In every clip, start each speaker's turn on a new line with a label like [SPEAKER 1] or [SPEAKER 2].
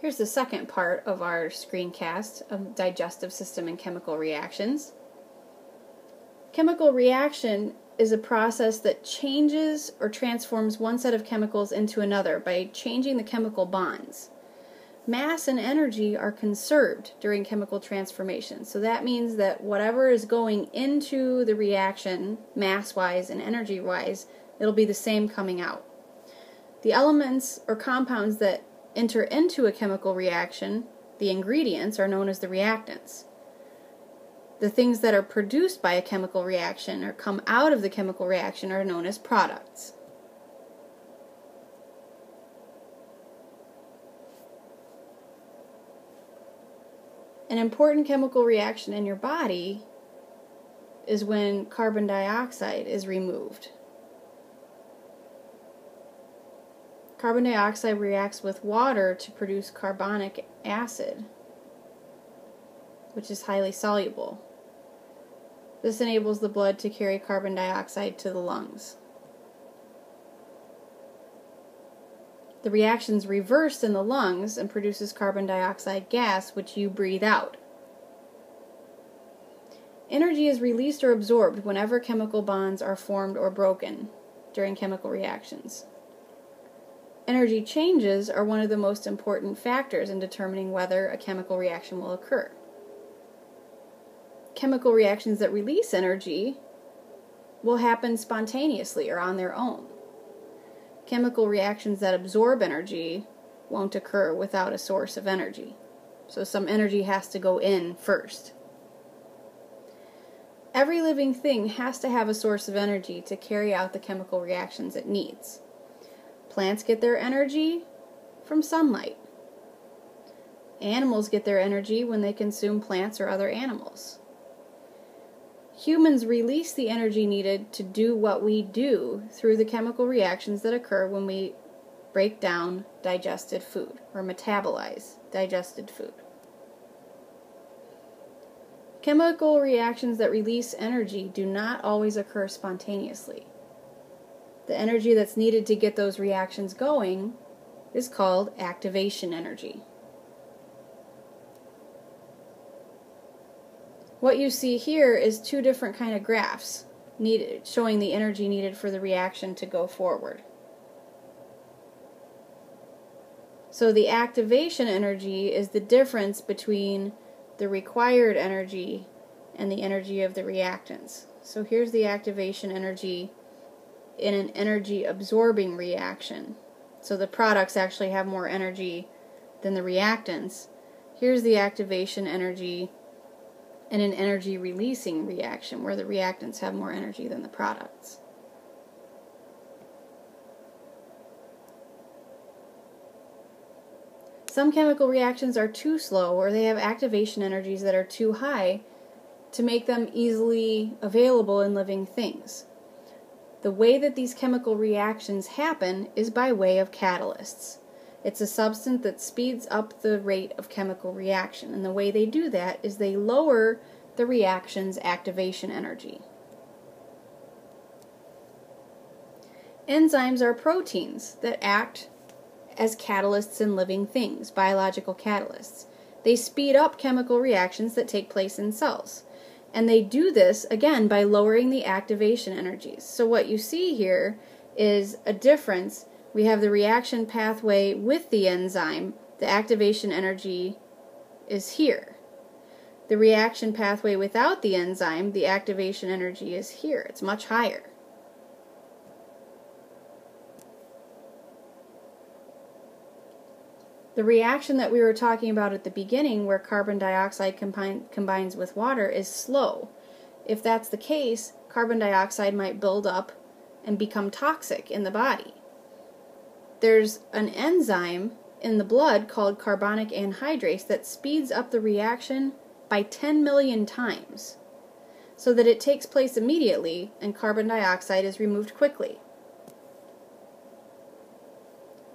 [SPEAKER 1] Here's the second part of our screencast of digestive system and chemical reactions. Chemical reaction is a process that changes or transforms one set of chemicals into another by changing the chemical bonds. Mass and energy are conserved during chemical transformation. So that means that whatever is going into the reaction, mass wise and energy wise, it'll be the same coming out. The elements or compounds that enter into a chemical reaction, the ingredients, are known as the reactants. The things that are produced by a chemical reaction or come out of the chemical reaction are known as products. An important chemical reaction in your body is when carbon dioxide is removed. Carbon dioxide reacts with water to produce carbonic acid, which is highly soluble. This enables the blood to carry carbon dioxide to the lungs. The reaction's reversed in the lungs and produces carbon dioxide gas, which you breathe out. Energy is released or absorbed whenever chemical bonds are formed or broken during chemical reactions. Energy changes are one of the most important factors in determining whether a chemical reaction will occur. Chemical reactions that release energy will happen spontaneously or on their own. Chemical reactions that absorb energy won't occur without a source of energy. So some energy has to go in first. Every living thing has to have a source of energy to carry out the chemical reactions it needs. Plants get their energy from sunlight. Animals get their energy when they consume plants or other animals. Humans release the energy needed to do what we do through the chemical reactions that occur when we break down digested food or metabolize digested food. Chemical reactions that release energy do not always occur spontaneously. The energy that's needed to get those reactions going is called activation energy. What you see here is two different kind of graphs needed, showing the energy needed for the reaction to go forward. So the activation energy is the difference between the required energy and the energy of the reactants. So here's the activation energy in an energy absorbing reaction. So the products actually have more energy than the reactants. Here's the activation energy in an energy releasing reaction where the reactants have more energy than the products. Some chemical reactions are too slow or they have activation energies that are too high to make them easily available in living things. The way that these chemical reactions happen is by way of catalysts. It's a substance that speeds up the rate of chemical reaction, and the way they do that is they lower the reaction's activation energy. Enzymes are proteins that act as catalysts in living things, biological catalysts. They speed up chemical reactions that take place in cells. And they do this, again, by lowering the activation energies. So what you see here is a difference. We have the reaction pathway with the enzyme. The activation energy is here. The reaction pathway without the enzyme, the activation energy is here. It's much higher. The reaction that we were talking about at the beginning, where carbon dioxide combine, combines with water, is slow. If that's the case, carbon dioxide might build up and become toxic in the body. There's an enzyme in the blood called carbonic anhydrase that speeds up the reaction by 10 million times so that it takes place immediately and carbon dioxide is removed quickly.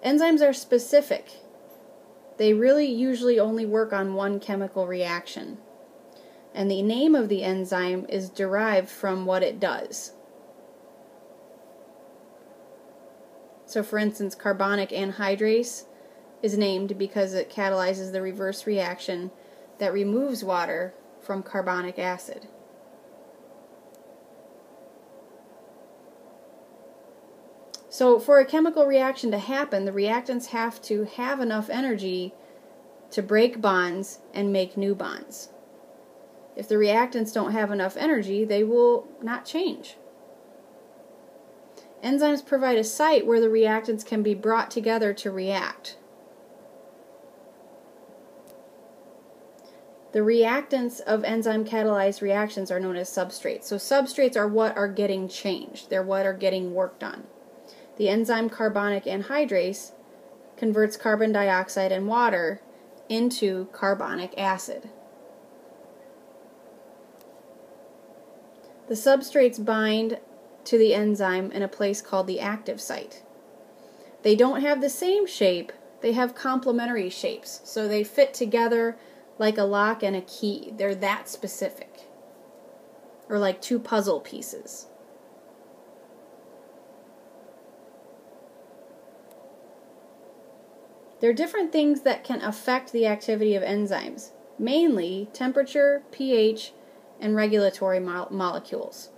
[SPEAKER 1] Enzymes are specific they really usually only work on one chemical reaction. And the name of the enzyme is derived from what it does. So, for instance, carbonic anhydrase, is named because it catalyzes the reverse reaction that removes water from carbonic acid. So, for a chemical reaction to happen, the reactants have to have enough energy to break bonds and make new bonds. If the reactants don't have enough energy, they will not change. Enzymes provide a site where the reactants can be brought together to react. The reactants of enzyme catalyzed reactions are known as substrates. So substrates are what are getting changed. They're what are getting worked on. The enzyme carbonic anhydrase converts carbon dioxide and water into carbonic acid. The substrates bind to the enzyme in a place called the active site. They don't have the same shape, they have complementary shapes. So they fit together like a lock and a key. They're that specific. Or like two puzzle pieces. There are different things that can affect the activity of enzymes, mainly temperature, pH, and regulatory mo- molecules.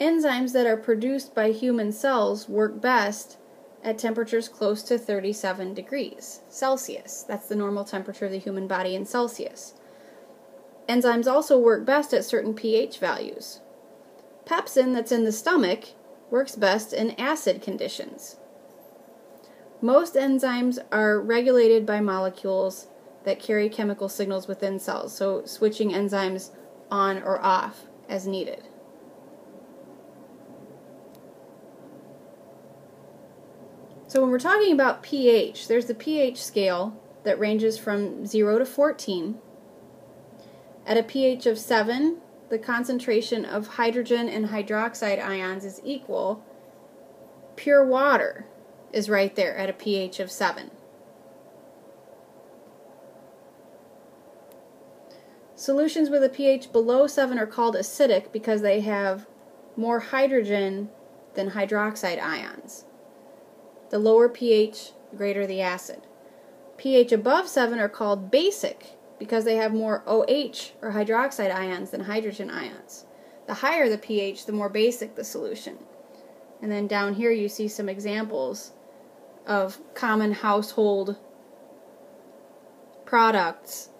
[SPEAKER 1] Enzymes that are produced by human cells work best at temperatures close to 37 degrees Celsius. That's the normal temperature of the human body in Celsius. Enzymes also work best at certain pH values. Pepsin, that's in the stomach, works best in acid conditions. Most enzymes are regulated by molecules that carry chemical signals within cells, so switching enzymes on or off as needed. So when we're talking about pH, there's the pH scale that ranges from 0 to 14. At a pH of 7, the concentration of hydrogen and hydroxide ions is equal. Pure water is right there at a pH of 7. Solutions with a pH below 7 are called acidic because they have more hydrogen than hydroxide ions. The lower pH, the greater the acid. pH above 7 are called basic because they have more OH or hydroxide ions than hydrogen ions. The higher the pH, the more basic the solution. And then down here you see some examples of common household products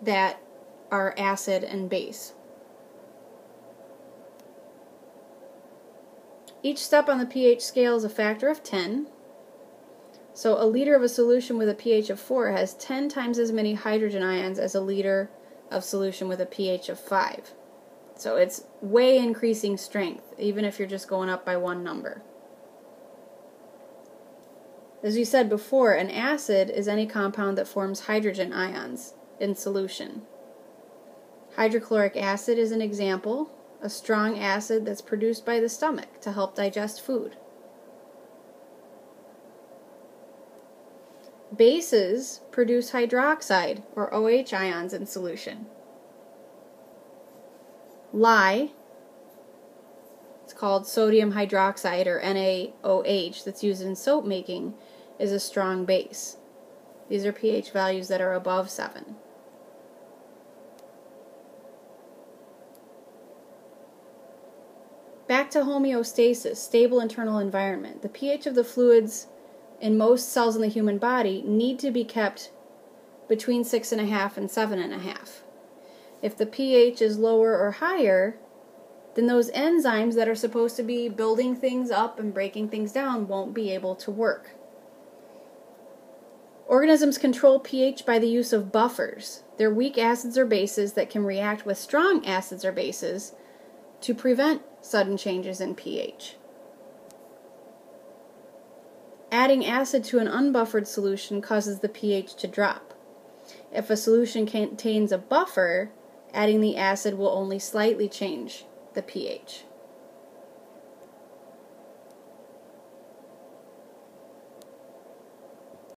[SPEAKER 1] that are acid and base. Each step on the pH scale is a factor of 10. So a liter of a solution with a pH of 4 has 10 times as many hydrogen ions as a liter of solution with a pH of 5. So it's way increasing strength, even if you're just going up by one number. As we said before, an acid is any compound that forms hydrogen ions in solution. Hydrochloric acid is an example, a strong acid that's produced by the stomach to help digest food. Bases produce hydroxide or OH ions in solution. Lye, it's called sodium hydroxide or NaOH, that's used in soap making, is a strong base. These are pH values that are above 7. Back to homeostasis, stable internal environment. The pH of the fluids in most cells in the human body need to be kept between 6.5 and 7.5. If the pH is lower or higher, then those enzymes that are supposed to be building things up and breaking things down won't be able to work. Organisms control pH by the use of buffers. They're weak acids or bases that can react with strong acids or bases to prevent sudden changes in pH. Adding acid to an unbuffered solution causes the pH to drop. If a solution contains a buffer, adding the acid will only slightly change the pH.